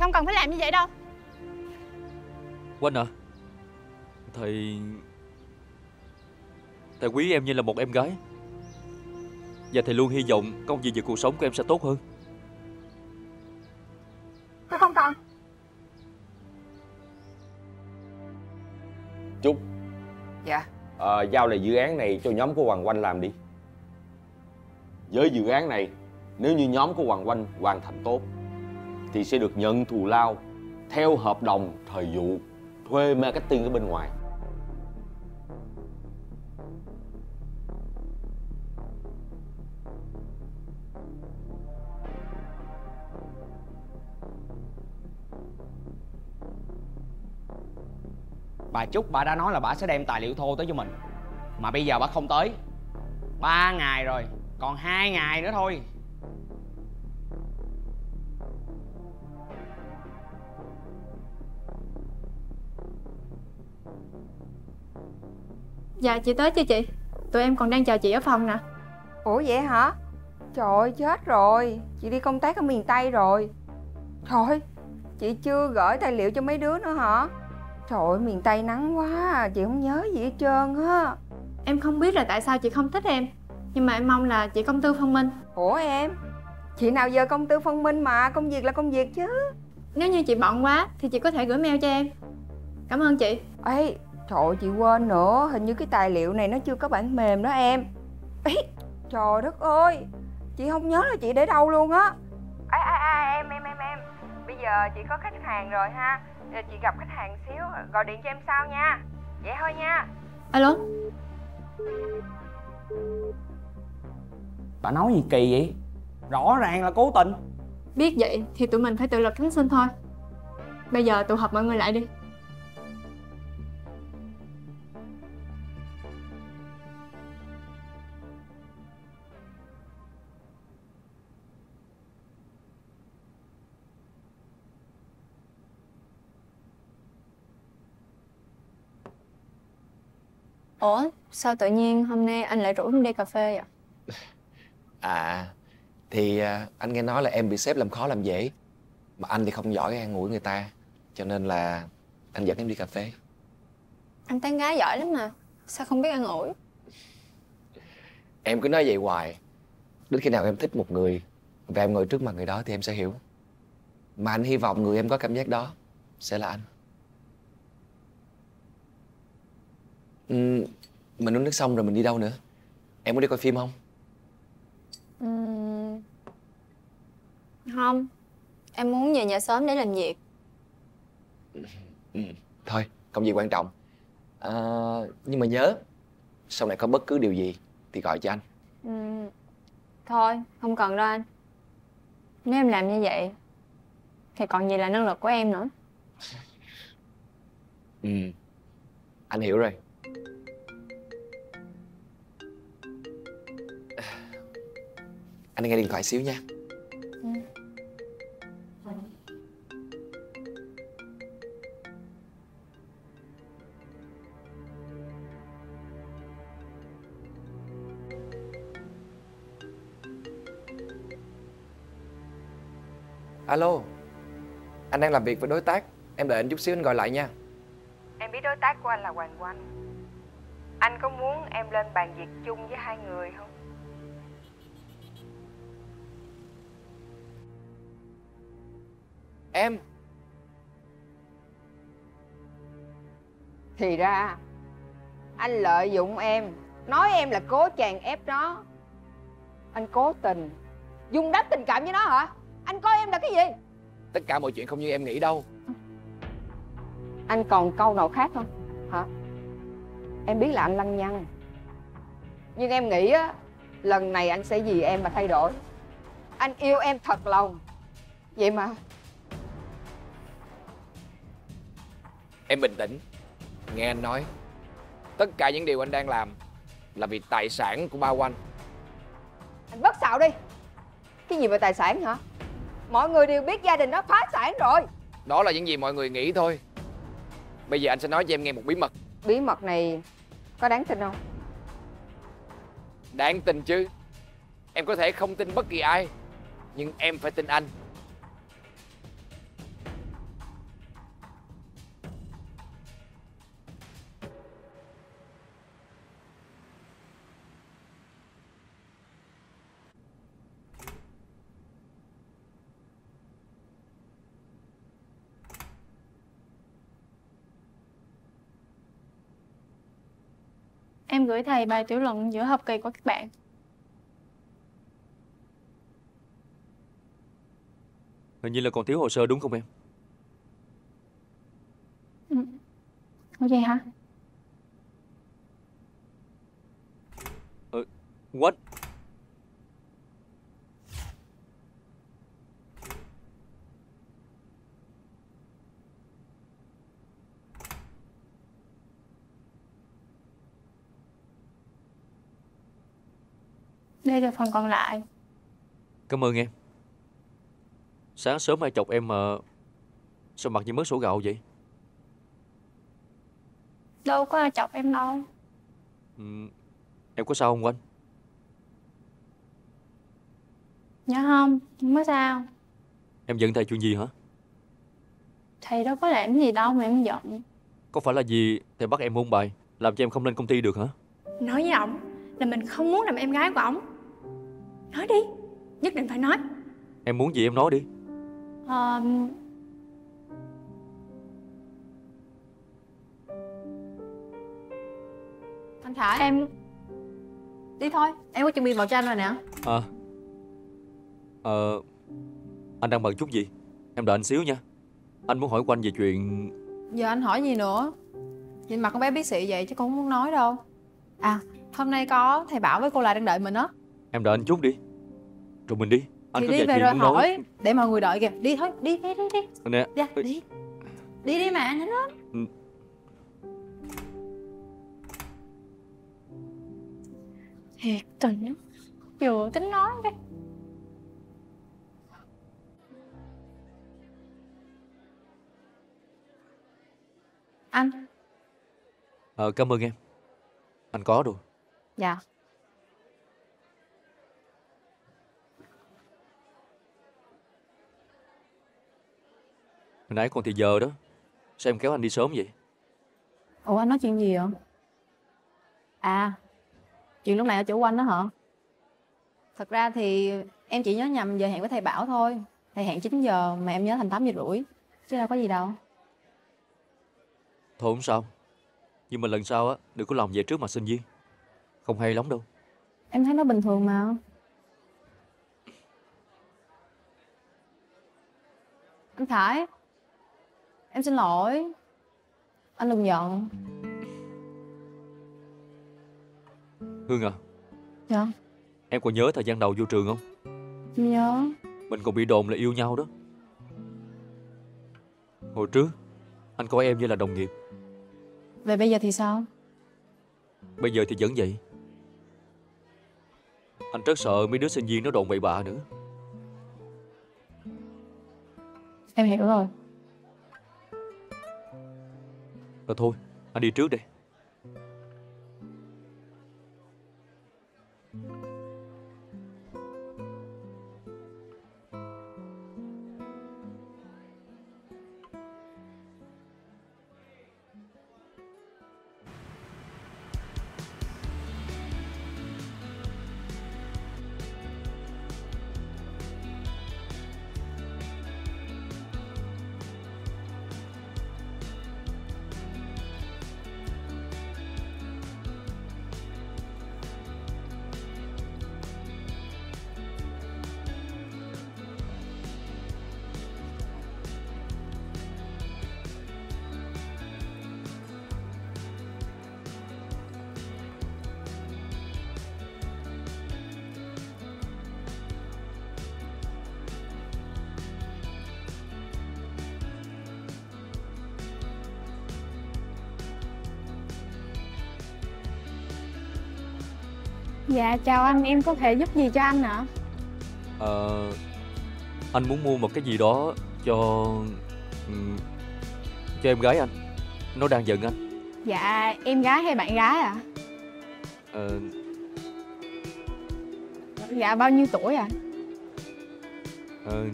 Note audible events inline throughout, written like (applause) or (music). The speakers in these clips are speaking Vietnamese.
không cần phải làm như vậy đâu. Quanh à Thầy Thầy quý em như là một em gái. Và thầy luôn hy vọng công việc và cuộc sống của em sẽ tốt hơn. Tôi không cần. Trúc. Dạ. Ờ, Giao lại dự án này cho nhóm của Hoàng Quanh làm đi. Với dự án này Nếu như nhóm của Hoàng Quanh hoàn thành tốt thì sẽ được nhận thù lao Theo hợp đồng thời vụ Thuê marketing ở bên ngoài. Bà Trúc, bà đã nói là bà sẽ đem tài liệu thô tới cho mình. Mà bây giờ bà không tới. Ba ngày rồi, Còn hai ngày nữa thôi. Dạ chị tới chưa chị. Tụi em còn đang chờ chị ở phòng nè. Ủa vậy hả? Trời ơi chết rồi. Chị đi công tác ở miền Tây rồi. Trời ơi, Chị chưa gửi tài liệu cho mấy đứa nữa hả? Trời ơi miền Tây nắng quá à, Chị không nhớ gì hết trơn á. Em không biết là tại sao chị không thích em Nhưng mà em mong là chị công tư phân minh. Ủa em Chị nào giờ công tư phân minh mà? Công việc là công việc chứ. Nếu như chị bận quá Thì chị có thể gửi mail cho em. Cảm ơn chị. Ê Trời ơi, chị quên nữa. Hình như cái tài liệu này nó chưa có bản mềm đó em. Ê, Trời đất ơi. Chị không nhớ là chị để đâu luôn á. À, à, à, em em em em. Bây giờ chị có khách hàng rồi ha. Giờ Chị gặp khách hàng xíu Gọi điện cho em sau nha. Vậy thôi nha. Alo? Bà nói gì kỳ vậy? Rõ ràng là cố tình. Biết vậy thì tụi mình phải tự lực cánh sinh thôi. Bây giờ tụ họp mọi người lại đi Ủa, sao tự nhiên hôm nay anh lại rủ em đi cà phê vậy? À Thì à, anh nghe nói là em bị sếp làm khó làm dễ Mà anh thì không giỏi an ủi người ta Cho nên là anh dẫn em đi cà phê. Anh tán gái giỏi lắm mà Sao không biết ăn ủi? Em cứ nói vậy hoài Đến khi nào em thích một người Và em ngồi trước mặt người đó thì em sẽ hiểu. Mà anh hy vọng người em có cảm giác đó Sẽ là anh Ừm, Mình uống nước xong rồi mình đi đâu nữa? Em muốn đi coi phim không? Ừm, Không Em muốn về nhà sớm để làm việc. Ừ, thôi công việc quan trọng. À, nhưng mà nhớ sau này có bất cứ điều gì thì gọi cho anh. Thôi không cần đâu anh. Nếu em làm như vậy Thì còn gì là năng lực của em nữa. Ừ anh hiểu rồi anh nghe điện thoại xíu nha. Alo, anh đang làm việc với đối tác. Em đợi anh chút xíu anh gọi lại nha. Em biết đối tác của anh là Hoàng Quanh Anh có muốn em lên bàn việc chung với hai người không? Em. Thì ra Anh lợi dụng em Nói em là cố chàng ép nó. Anh cố tình Dùng đắp tình cảm với nó hả? Anh coi em là cái gì? Tất cả mọi chuyện không như em nghĩ đâu. Anh còn câu nào khác không? Hả? Em biết là anh lăng nhăng. Nhưng em nghĩ á Lần này anh sẽ vì em mà thay đổi. Anh yêu em thật lòng. Vậy mà em bình tĩnh. Nghe anh nói. Tất cả những điều anh đang làm là vì tài sản của bao anh Anh bất xạo đi. Cái gì về tài sản hả? Mọi người đều biết gia đình nó phá sản rồi. Đó là những gì mọi người nghĩ thôi. Bây giờ anh sẽ nói cho em nghe một bí mật. Bí mật này có đáng tin không? Đáng tin chứ. Em có thể không tin bất kỳ ai nhưng em phải tin anh gửi thầy bài tiểu luận giữa học kỳ của các bạn. Hình như là còn thiếu hồ sơ đúng không em? Ủa vậy hả? What? Đây là phần còn lại. Cảm ơn em. Sáng sớm ai chọc em mà sao mặt như mất sổ gạo vậy? Đâu có ai chọc em đâu. Ừ, em có sao không anh? Nhớ không? Không có sao. Em giận thầy chuyện gì hả? Thầy đâu có làm gì đâu mà em giận. Có phải là vì thầy bắt em ôn bài làm cho em không lên công ty được hả? Nói với ổng là mình không muốn làm em gái của ổng. Nói đi. Nhất định phải nói. Em muốn gì em nói đi. Ờ, Anh Khải. Em Đi thôi Em có chuẩn bị màu tranh rồi nè. À Ờ Anh đang bận chút gì? Em đợi anh xíu nha. Anh muốn hỏi quanh về chuyện Giờ anh hỏi gì nữa? Nhìn mặt con bé biết xị vậy chứ con không muốn nói đâu. À hôm nay có thầy Bảo với cô lại đang đợi mình á Em đợi anh chút đi. Rồi mình đi. Anh Thì có đi về rồi muốn nói. hỏi Để mọi người đợi kìa. Đi thôi đi đi đi đi. Nè. Dạ đi. Đi đi mà nhanh lên Ừ. thiệt tình Vừa tính nói cái. Anh. Ờ cảm ơn em. Anh có rồi. Dạ Hồi nãy còn thì giờ đó. Sao em kéo anh đi sớm vậy? Ủa anh nói chuyện gì vậy? À Chuyện lúc này ở chỗ anh đó hả? Thật ra thì em chỉ nhớ nhầm giờ hẹn với thầy Bảo thôi. Thầy hẹn 9 giờ mà em nhớ thành 8 giờ rưỡi Chứ đâu có gì đâu. Thôi không sao. Nhưng mà lần sau á Đừng có lòng về trước mặt sinh viên Không hay lắm đâu. Em thấy nó bình thường mà. Anh Khải Em xin lỗi. Anh đừng giận. Hương à Dạ. Em còn nhớ thời gian đầu vô trường không? Em nhớ. Mình còn bị đồn là yêu nhau đó. Hồi trước Anh coi em như là đồng nghiệp. Vậy bây giờ thì sao? Bây giờ thì vẫn vậy. Anh rất sợ mấy đứa sinh viên nó đồn bậy bạ nữa. Em hiểu rồi thôi. Anh đi trước đây Dạ chào anh, em có thể giúp gì cho anh ạ? Ờ, Anh muốn mua một cái gì đó cho ừm, Cho em gái anh Nó đang giận anh Dạ em gái hay bạn gái ạ? Ờ, Dạ bao nhiêu tuổi ạ? ờ,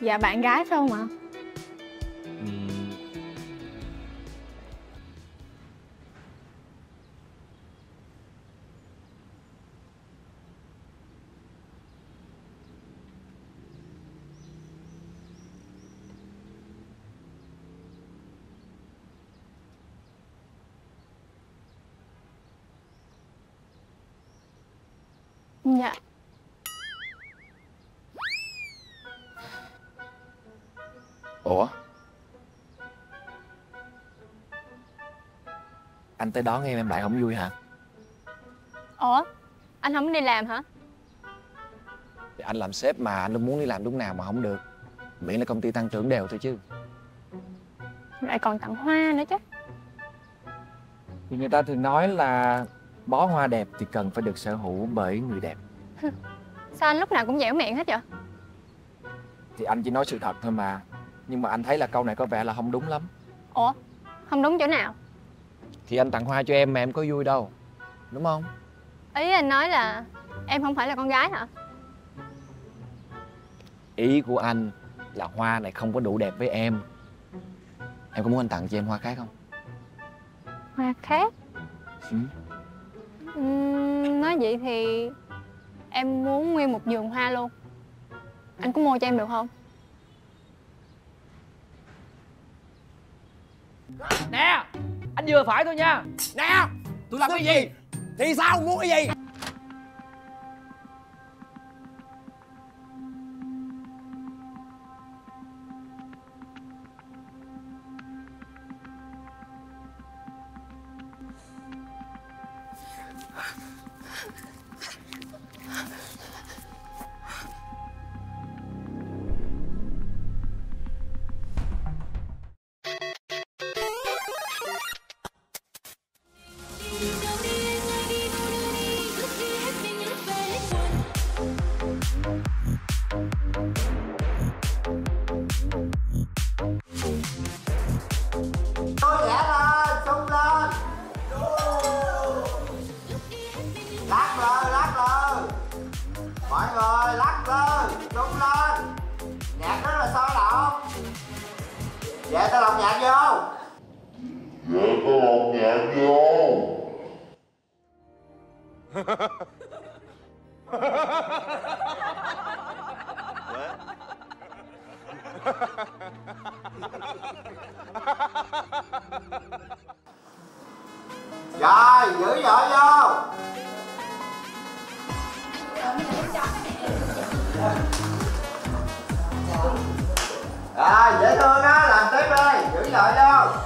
Dạ bạn gái phải không ạ? Anh tới đón em em lại không vui hả? Ủa? Anh không đi làm hả? Thì anh làm sếp mà anh muốn đi làm lúc nào mà không được. Miễn là công ty tăng trưởng đều thôi chứ. Lại còn tặng hoa nữa chứ. Thì người ta thường nói là bó hoa đẹp thì cần phải được sở hữu bởi người đẹp. (laughs) Sao anh lúc nào cũng dẻo miệng hết vậy? Thì anh chỉ nói sự thật thôi mà. Nhưng mà anh thấy là câu này có vẻ là không đúng lắm. Ủa? Không đúng chỗ nào thì anh tặng hoa cho em mà em có vui đâu. Đúng không? Ý anh nói là Em không phải là con gái hả? Ý của anh là hoa này không có đủ đẹp với em. Em có muốn anh tặng cho em hoa khác không? Hoa khác? Ừ. Ừm, Nói vậy thì Em muốn nguyên một vườn hoa luôn. Anh có mua cho em được không? Nè anh vừa phải thôi nha. Nè Tôi làm cái gì? Thì sao muốn cái gì Rồi, giữ vợ vô. Rồi, dễ thương á, làm tiếp đi, giữ vợ vô.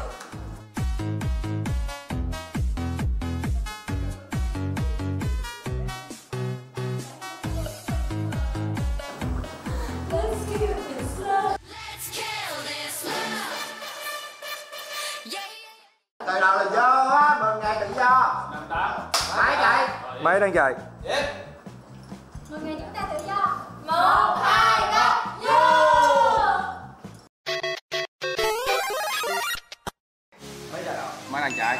Từ đầu là vô á, ngày tự do. Máy chạy Máy đang chạy Mừng ngày chúng ta tự do. Một, hai, ba, Máy đang chạy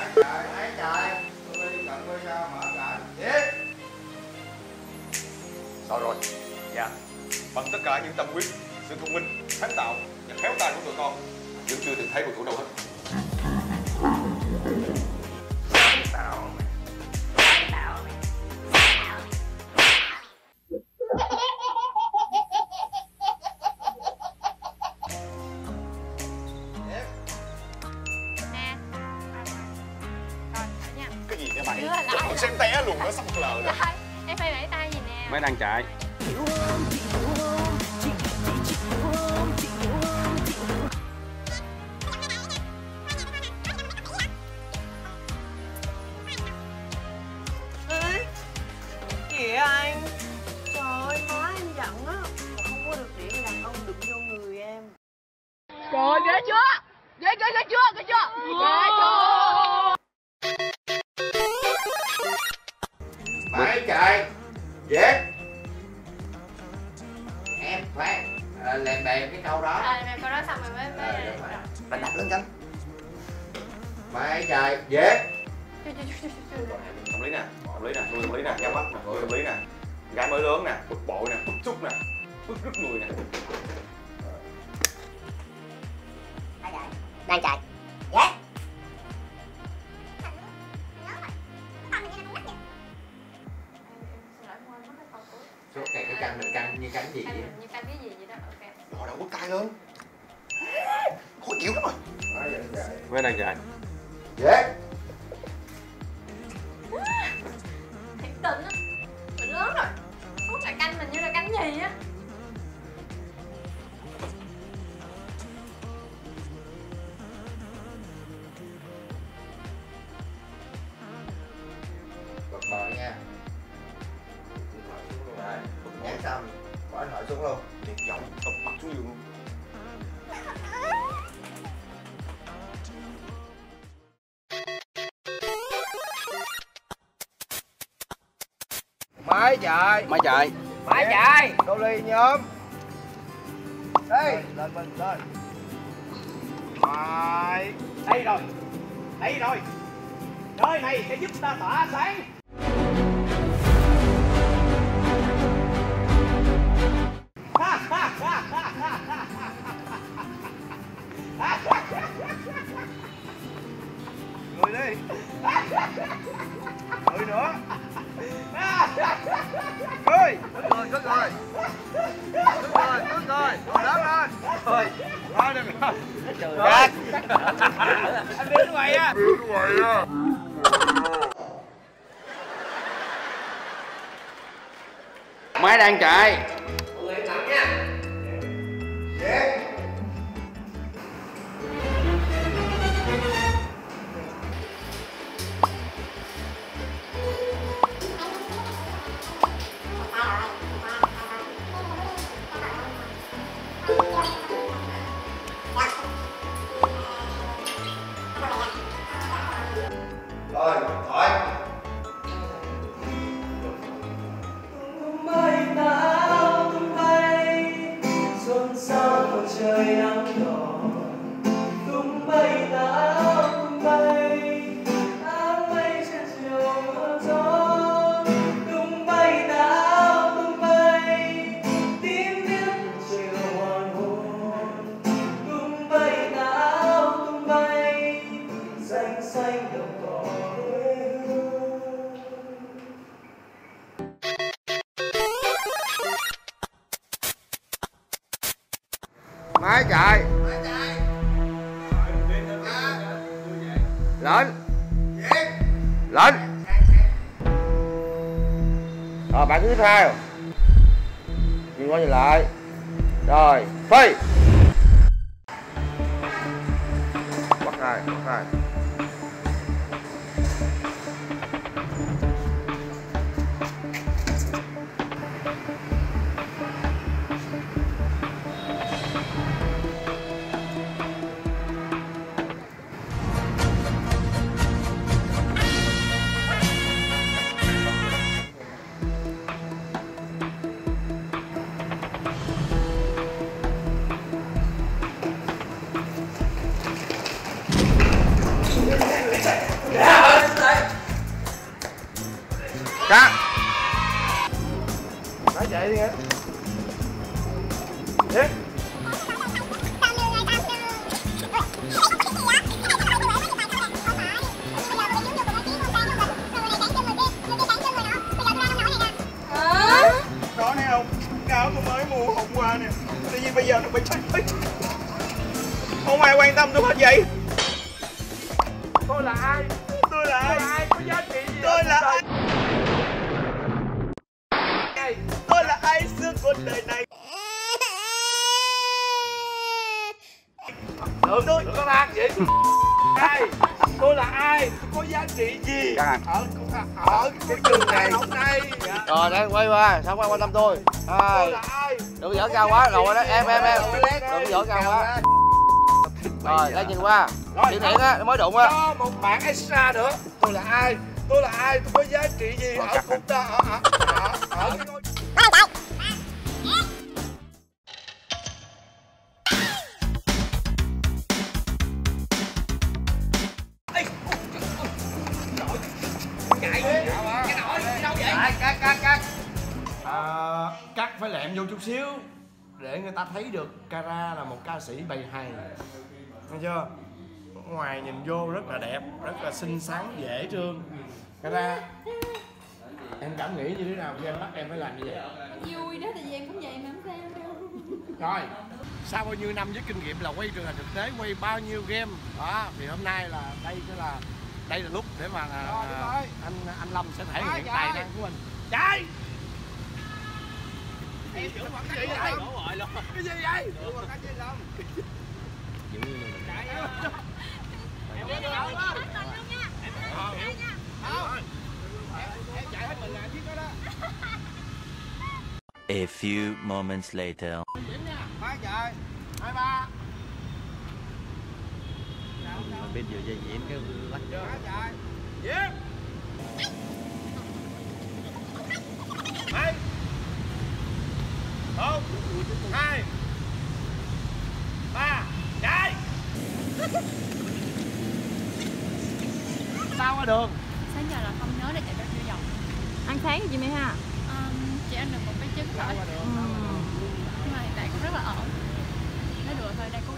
Máy chạy Sao rồi? Dạ. Bằng tất cả những tâm huyết, sự thông minh, sáng tạo và khéo tay của tụi con Vẫn chưa từng thấy cầu thủ đâu hết đang chạy Điện giọng tập mặt xuống giường luôn. Máy chạy. Máy chạy. Máy chạy. Đô ly nhóm. Đi lên mình lên. Máy Đây rồi. Đây rồi. Nơi này sẽ giúp ta tỏa sáng người nữa người cất rồi cất rồi cất rồi cất rồi rồi đáp lên rồi thôi được rồi. Cắt Anh đứng ngoài á. Máy đang chạy. Rồi rồi bạn tiếp theo nhìn qua nhìn lại. Rồi phi. Bắt hai bắt hai. Cắt giá trị gì Cắt ở ở cái trường này. Hôm nay Rồi đây quay qua Sao quay quan tâm tôi? Hai. ai? Đừng giở cao quá Rồi đó em em em. Đừng giở cao quá. Rồi đây nhìn qua. Điện thiện á mới đụng á. Cho một bạn extra nữa. Tôi là ai? Tôi là ai? Tôi có giá trị gì? Ở cuộc đời ở ở ở ở cái ngôi vô chút xíu Để người ta thấy được Cara là một ca sĩ bày hay Nghe chưa? Ngoài nhìn vô rất là đẹp Rất là xinh xắn, dễ thương. Cara Em cảm nghĩ như thế nào khi em bắt em phải làm như vậy? Vui đó, tại vì em cũng vậy mà không sao đâu. Rồi Sau bao nhiêu năm với kinh nghiệm là quay truyền hình thực tế Quay bao nhiêu game? Đó Thì hôm nay là đây sẽ là Đây là lúc để mà à, anh anh Lâm sẽ thể hiện tài năng của mình. Chạy cái gì vậy cái gì vậy em đi đâu. Không. Em- chạy hết mình là đó đó A few moments later. Ba trời hai ba Mình bên vừa dây diễn cái lắc ba trời Diễm hai ba chạy. Sao qua đường? Sáng giờ là không nhớ để chạy bao nhiêu vòng. Ăn sáng gì mày ha? À, chị ăn được một cái trứng thôi ừ. nhưng mà hiện tại cũng rất là ổn. Nói đùa thôi đây cũng